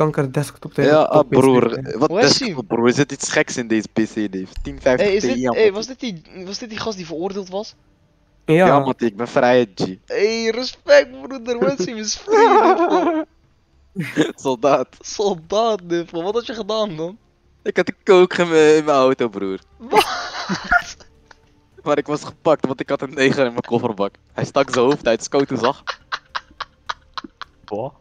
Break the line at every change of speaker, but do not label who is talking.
kanker desktop tegen
Ja, ah, broer. Wat
Hoe is
broer? Er iets geks in deze PC, Dave. 1050
Hey, is was, dit die, was dit die gast die veroordeeld was?
Ja,
Ja, man, ik ben vrij G.
Hey, respect broeder, mensen is free.
Soldaat.
Soldaat, niffel. Wat had je gedaan dan?
Ik had een kook in mijn auto, broer. Maar ik was gepakt, want ik had een neger in mijn kofferbak. Hij stak zijn hoofd uit, Scout zag.
Wat?